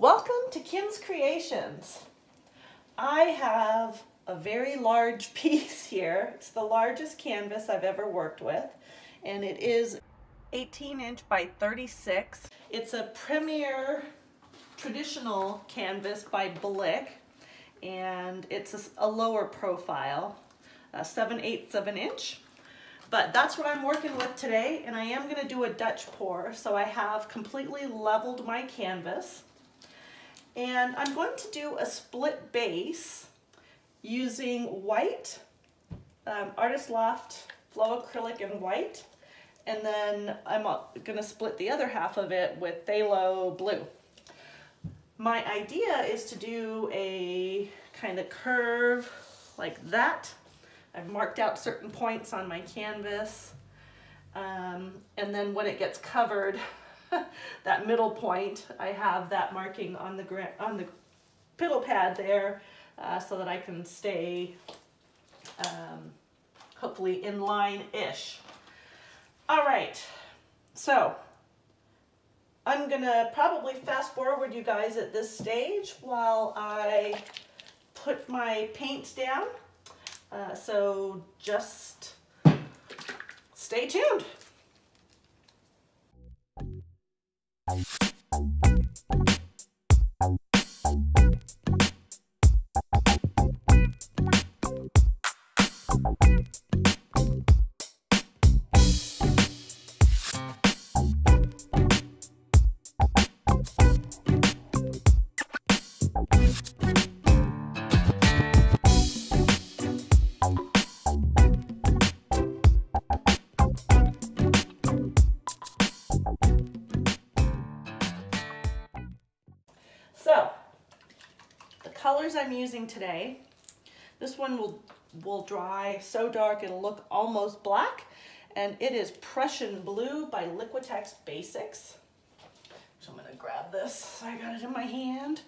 Welcome to Kim's Kreations. I have a very large piece here. It's the largest canvas I've ever worked with and it is 18 inch by 36. It's a premier traditional canvas by Blick and it's a, lower profile, uh, 7 eighths of an inch. But that's what I'm working with today and I am gonna do a Dutch pour. So I have completely leveled my canvas and I'm going to do a split base using white, um, Artist Loft Flow Acrylic and white. And then I'm gonna split the other half of it with Phthalo Blue. My idea is to do a kind of curve like that. I've marked out certain points on my canvas. Um, and then when it gets covered, that middle point, I have that marking on the, on the piddle pad there uh, so that I can stay um, hopefully in line-ish. All right, so I'm gonna probably fast forward you guys at this stage while I put my paints down. Uh, so just stay tuned. So, colors I'm using today, this one will, will dry so dark it'll look almost black, and it is Prussian Blue by Liquitex Basics. So I'm gonna grab this, I got it in my hand.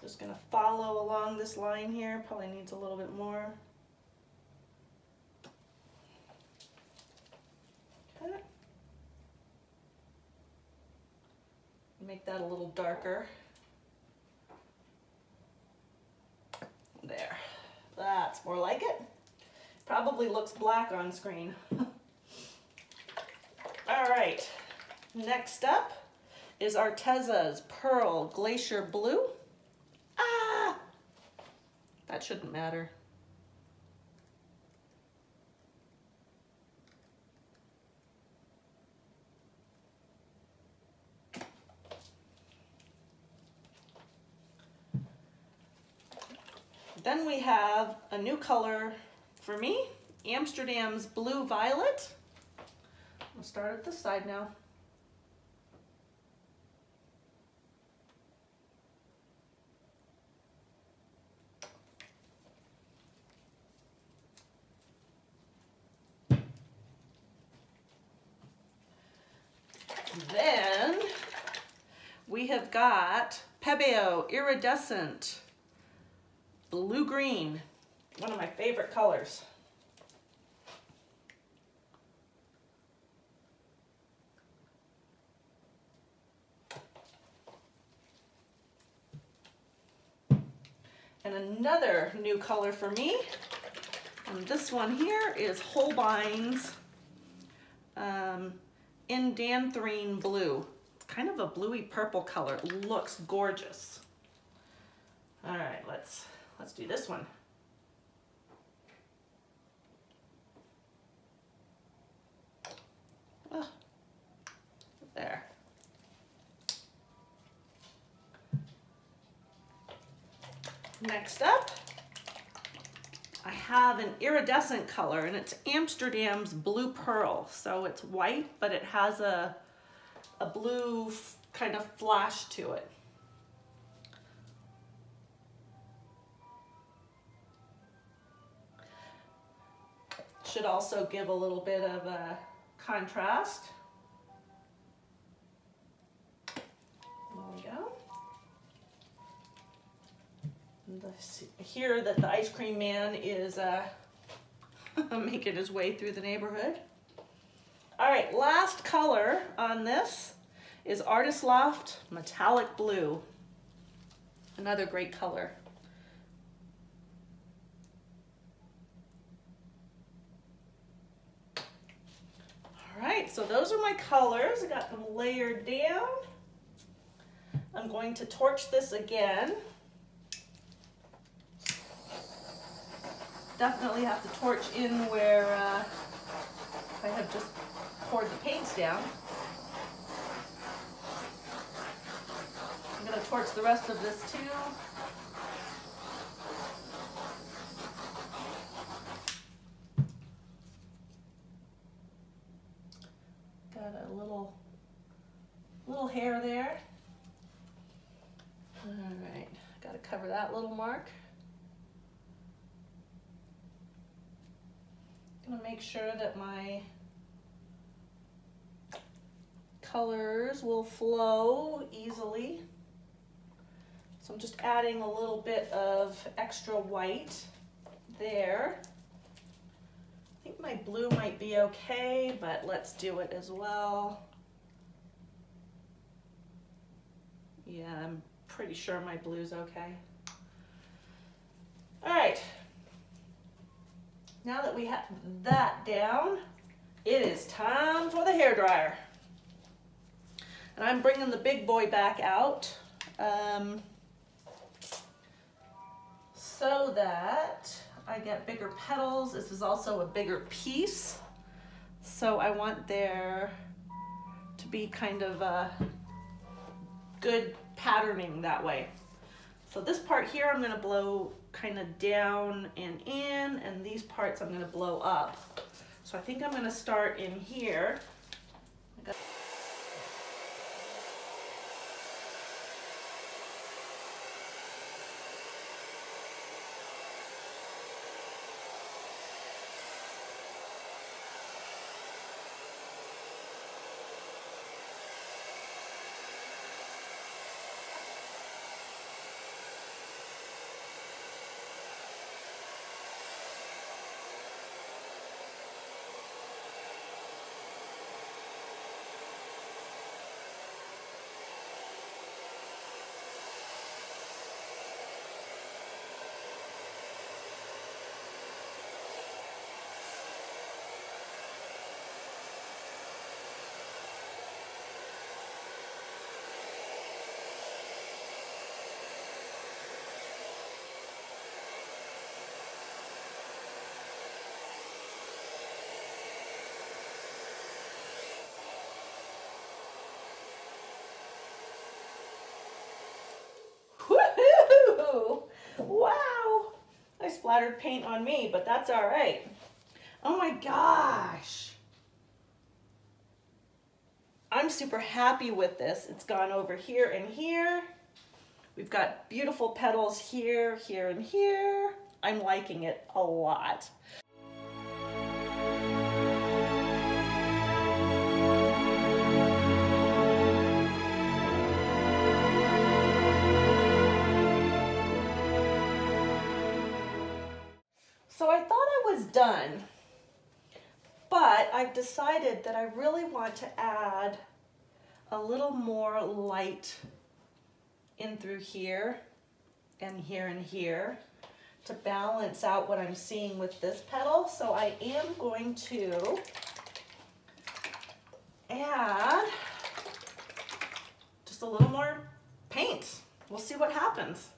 Just gonna follow along this line here, probably needs a little bit more. That a little darker. There, that's more like it. Probably looks black on screen. All right, next up is Arteza's Pearl Glacier Blue. Ah, that shouldn't matter. Then we have a new color for me, Amsterdam's Blue Violet. I'll start at this side now. Then we have got Pebeo Iridescent blue green, one of my favorite colors. And another new color for me, and this one here is Holbein's um, Indanthrene Blue. It's kind of a bluey purple color. It looks gorgeous. All right, let's Let's do this one. Oh, there. Next up, I have an iridescent color and it's Amsterdam's Blue Pearl. So it's white, but it has a, a blue kind of flash to it. Should also give a little bit of a contrast. There we go. Here that the ice cream man is uh, making his way through the neighborhood. All right, last color on this is Artist Loft Metallic Blue. Another great color. Right, so those are my colors. I got them layered down. I'm going to torch this again. Definitely have to torch in where uh, I have just poured the paints down. I'm going to torch the rest of this too. Got a little, little hair there. All right, got to cover that little mark. Gonna make sure that my colors will flow easily. So I'm just adding a little bit of extra white there. My blue might be okay, but let's do it as well. Yeah, I'm pretty sure my blue's okay. All right. Now that we have that down, it is time for the hair dryer. And I'm bringing the big boy back out um, so that I get bigger petals. This is also a bigger piece. So I want there to be kind of a good patterning that way. So this part here I'm gonna blow kind of down and in, and these parts I'm gonna blow up. So I think I'm gonna start in here. Wow! I splattered paint on me, but that's all right. Oh my gosh. I'm super happy with this. It's gone over here and here. We've got beautiful petals here, here, and here. I'm liking it a lot. So I thought I was done, but I've decided that I really want to add a little more light in through here and here and here to balance out what I'm seeing with this petal. So I am going to add just a little more paint. We'll see what happens.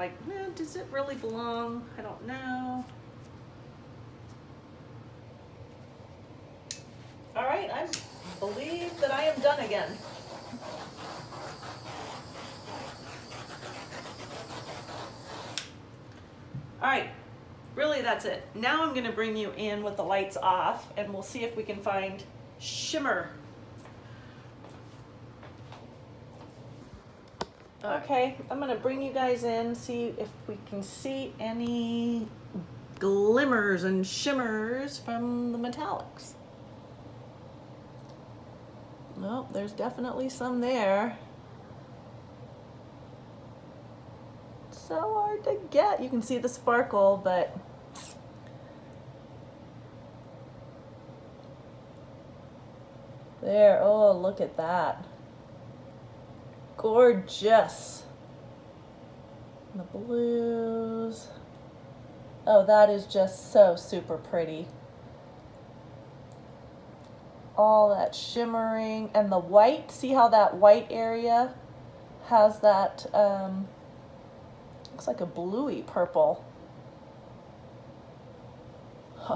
Like, eh, does it really belong? I don't know. All right, I believe that I am done again. All right, really that's it. Now I'm gonna bring you in with the lights off and we'll see if we can find shimmer. Okay, I'm gonna bring you guys in, see if we can see any glimmers and shimmers from the metallics. Nope, there's definitely some there. so hard to get. You can see the sparkle, but there, oh, look at that. Gorgeous. The blues. Oh, that is just so super pretty. All that shimmering and the white, see how that white area has that um, Looks like a bluey purple.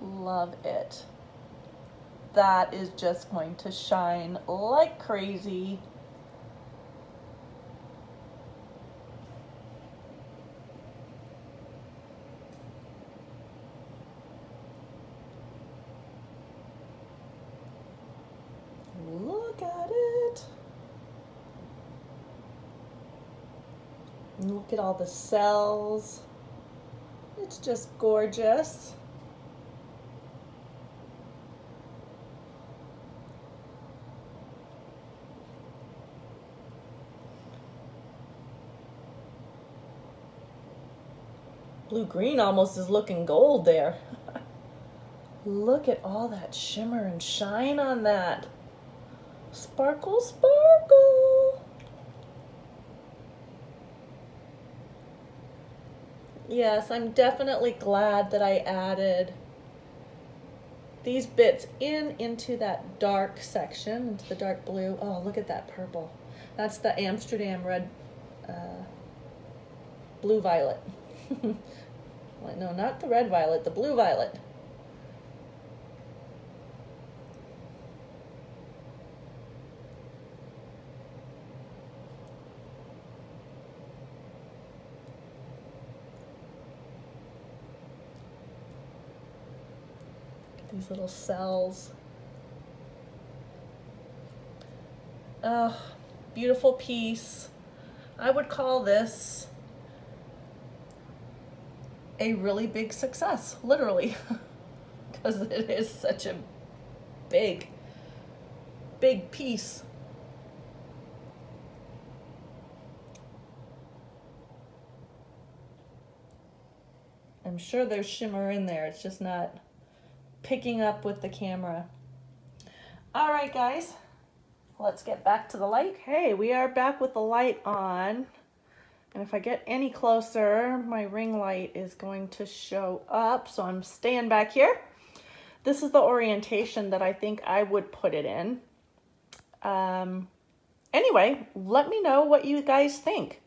Love it. That is just going to shine like crazy. Look at it. And look at all the cells. It's just gorgeous. Blue-green almost is looking gold there. Look at all that shimmer and shine on that. Sparkle, sparkle. Yes, I'm definitely glad that I added these bits in into that dark section, into the dark blue. Oh, look at that purple. That's the Amsterdam red, uh, blue violet. no, not the red violet, the blue violet. These little cells. Oh, beautiful piece. I would call this a really big success, literally, because it is such a big, big piece. I'm sure there's shimmer in there, it's just not picking up with the camera. All right, guys, let's get back to the light. Hey, we are back with the light on. And if I get any closer, my ring light is going to show up. So I'm staying back here. This is the orientation that I think I would put it in. Um, anyway, let me know what you guys think.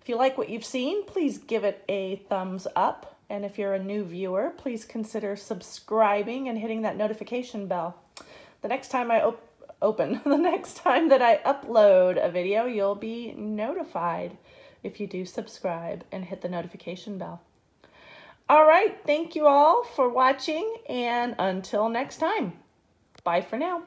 If you like what you've seen, please give it a thumbs up. And if you're a new viewer, please consider subscribing and hitting that notification bell. The next time I op open, the next time that I upload a video, you'll be notified if you do subscribe and hit the notification bell. All right, thank you all for watching, and until next time, bye for now.